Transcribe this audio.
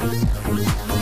thank